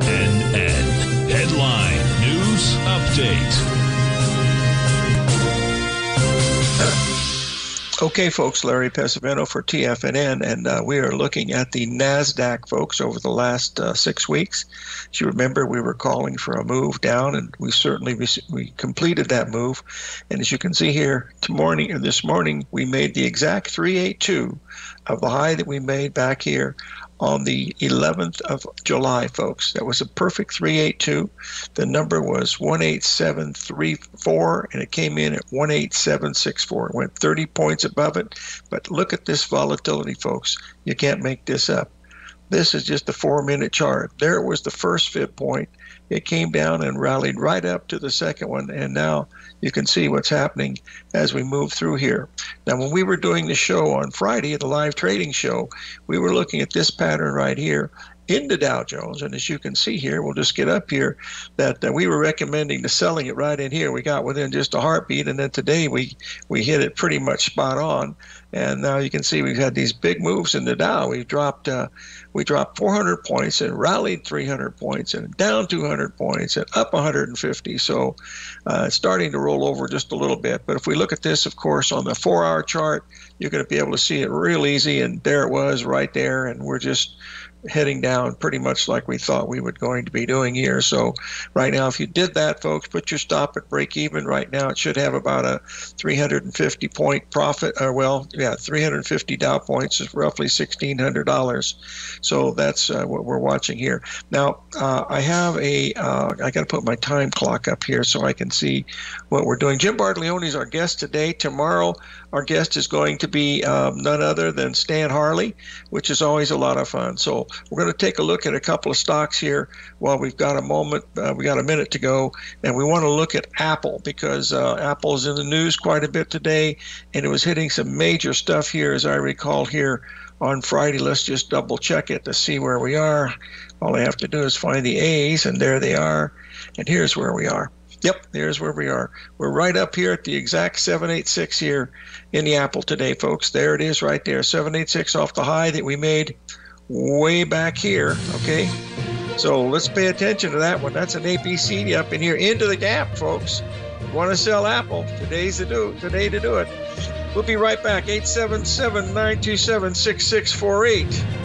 TFNN. Headline News Update. Okay, folks, Larry Pesavento for TFNN, and uh, we are looking at the NASDAQ, folks, over the last uh, six weeks. As you remember, we were calling for a move down, and we certainly we completed that move. And as you can see here, morning, this morning, we made the exact 382 of the high that we made back here on the 11th of July, folks. That was a perfect 382. The number was 18734, and it came in at 18764. It went 30 points above it. But look at this volatility, folks. You can't make this up. This is just a four minute chart. There was the first fit point. It came down and rallied right up to the second one, and now you can see what's happening as we move through here. Now, when we were doing the show on Friday, the live trading show, we were looking at this pattern right here in the Dow Jones. And as you can see here, we'll just get up here that uh, we were recommending the selling it right in here. We got within just a heartbeat, and then today we we hit it pretty much spot on. And now you can see we've had these big moves in the Dow. We've dropped uh, we dropped 400 points and rallied 300 points and down 200 points and up 150. So uh, it's starting to roll over just a little bit. But if we look at this, of course, on the four-hour chart, you're going to be able to see it real easy. And there it was right there. And we're just heading down pretty much like we thought we were going to be doing here. So right now, if you did that, folks, put your stop at break even. Right now, it should have about a 350 point profit. Or well, yeah, 350 Dow points is roughly $1,600. So that's uh, what we're watching here. Now, uh, I have a. Uh, I got to put my time clock up here so I can see what we're doing. Jim Bartolone is our guest today. Tomorrow, our guest is going to be um, none other than Stan Harley, which is always a lot of fun. So we're going to take a look at a couple of stocks here while we've got a moment. Uh, we got a minute to go, and we want to look at Apple because uh, Apple is in the news quite a bit today, and it was hitting some major stuff here, as I recall here on Friday. Let's just double check it to see where we are. All I have to do is find the A's, and there they are. And here's where we are. Yep, there's where we are. We're right up here at the exact 786 here in the Apple today, folks. There it is right there, 786 off the high that we made way back here, okay? So let's pay attention to that one. That's an APC up in here into the gap, folks. Want to sell Apple? Today's the do today to do it. We'll be right back. 877 927 6648.